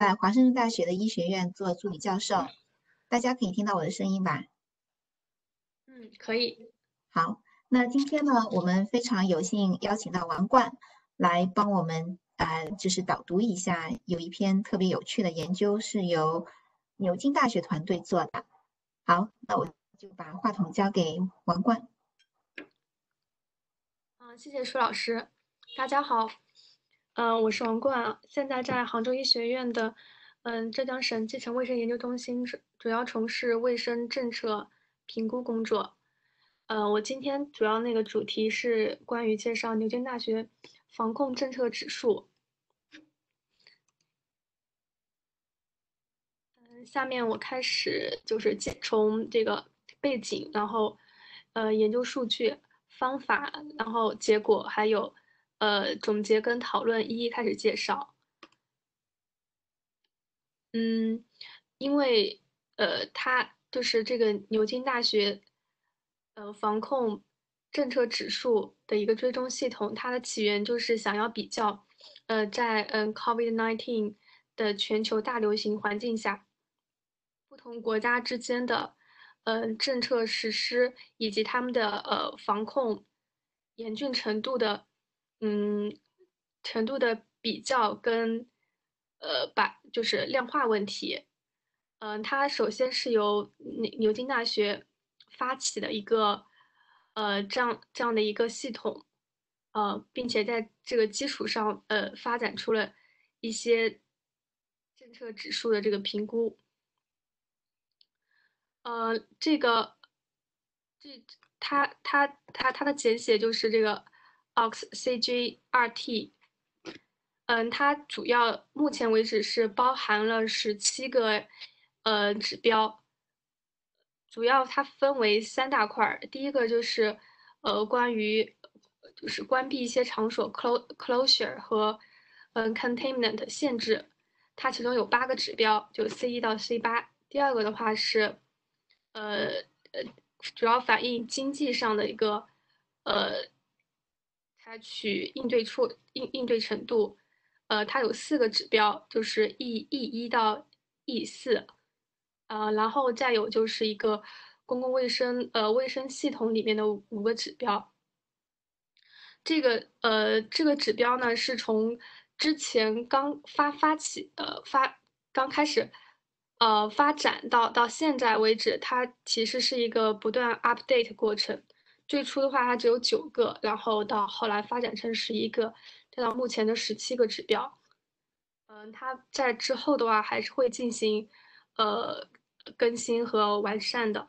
在华盛顿大学的医学院做助理教授。大家可以听到我的声音吧？嗯，可以。好，那今天呢，我们非常有幸邀请到王冠来帮我们，呃，就是导读一下有一篇特别有趣的研究，是由牛津大学团队做的。好，那我就把话筒交给王冠。嗯，谢谢舒老师。大家好，嗯，我是王冠，现在在杭州医学院的，嗯，浙江省基层卫生研究中心主主要从事卫生政策评估工作。嗯，我今天主要那个主题是关于介绍牛津大学防控政策指数。嗯，下面我开始就是介从这个背景，然后呃研究数据方法，然后结果还有呃总结跟讨论一一开始介绍。嗯，因为呃它就是这个牛津大学。呃，防控政策指数的一个追踪系统，它的起源就是想要比较，呃，在嗯 COVID-19 的全球大流行环境下，不同国家之间的呃政策实施以及他们的呃防控严峻程度的嗯程度的比较跟呃把就是量化问题，嗯，它首先是由牛牛津大学。发起的一个，呃，这样这样的一个系统，呃，并且在这个基础上，呃，发展出了一些政策指数的这个评估，呃，这个，这它它它它的简写就是这个 OXCGRT，嗯，它主要目前为止是包含了十七个，呃，指标。主要它分为三大块儿，第一个就是，呃，关于就是关闭一些场所 closure 和嗯 containment 限制，它其中有八个指标，就 C 一到 C 八。第二个的话是，呃呃，主要反映经济上的一个呃采取应对措应应对程度，呃，它有四个指标，就是 E E 一到 E 四。呃，然后再有就是一个公共卫生呃卫生系统里面的五个指标。这个呃这个指标呢是从之前刚发发起呃发刚开始呃发展到到现在为止，它其实是一个不断 update 过程。最初的话它只有九个，然后到后来发展成十一个，再到目前的十七个指标。嗯，它在之后的话还是会进行呃。更新和完善的。